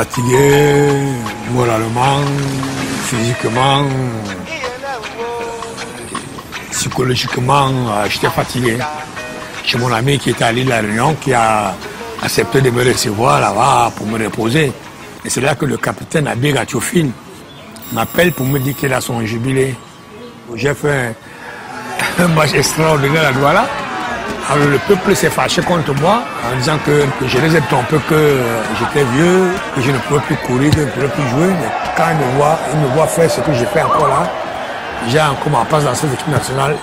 fatigué, moralement, physiquement, psychologiquement, euh, j'étais fatigué. J'ai mon ami qui était à l'île de la Réunion qui a accepté de me recevoir là-bas pour me reposer. Et c'est là que le capitaine Abir Gatiophile m'appelle pour me dire qu'il a son jubilé. J'ai fait un, un match extraordinaire à Douala. Alors le peuple s'est fâché contre moi en disant que, je les ai trompés, que euh, j'étais vieux, que je ne pouvais plus courir, que je ne pouvais plus jouer. Mais quand ils me voient, ils me voient faire ce que j'ai fait encore là, j'ai encore ma place dans cette équipe nationale.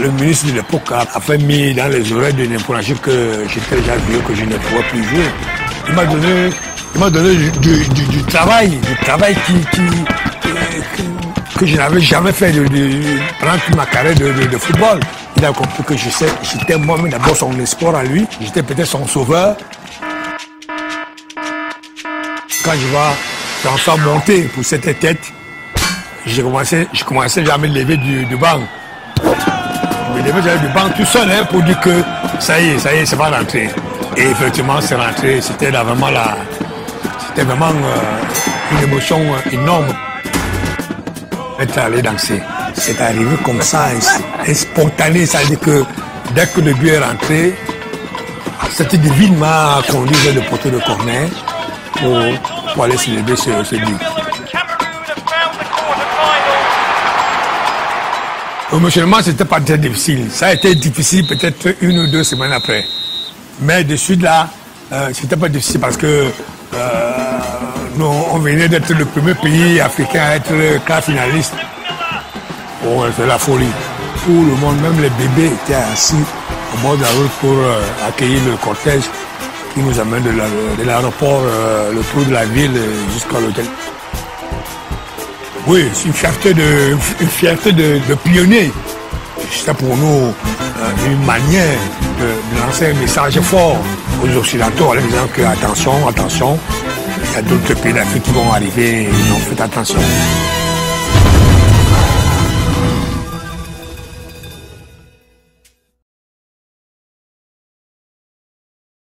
Le ministre de l'époque a, fait mis dans les oreilles de Néponachi que j'étais déjà vieux, que je ne pouvais plus jouer. Il m'a donné, il m'a donné du, travail, du travail qui, que je n'avais jamais fait de, de- toute ma carrière de, football. Il a compris que j'étais moi-même d'abord son espoir à lui, j'étais peut-être son sauveur. Quand je vois François monter pour cette tête, je commençais déjà à me lever du, banc. Je me levais du banc tout seul hein, pour dire que ça y est, ça y est, c'est pas rentré. Et effectivement, c'est rentré. C'était vraiment la, c'était vraiment euh, une émotion euh, énorme. Être allé danser. C'est arrivé comme ça, ins- spontané, ça veut dire que dès que le but est rentré, cette divine m'a conduit vers le poteau de corner pour, aller célébrer ce, ce but. Émotionnellement, c'était pas très difficile. Ça a été difficile peut-être une ou deux semaines après. Mais de suite là, euh, c'était pas difficile parce que euh, nous, on venait d'être le premier pays africain à être quart finaliste. Oh, c'est la folie. Tout le monde, même les bébés étaient assis au bord de la route pour euh, accueillir le cortège qui nous amène de la- de l'aéroport, euh, le tour de la ville euh, jusqu'à l'hôtel. Oui, c'est une fierté de, une fierté de, pionnier. C'était pour nous une manière de, de lancer un message fort aux Occidentaux en leur disant que attention, attention, il y a d'autres pays d'Afrique qui vont arriver, donc faites attention.